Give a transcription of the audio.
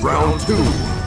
Round two.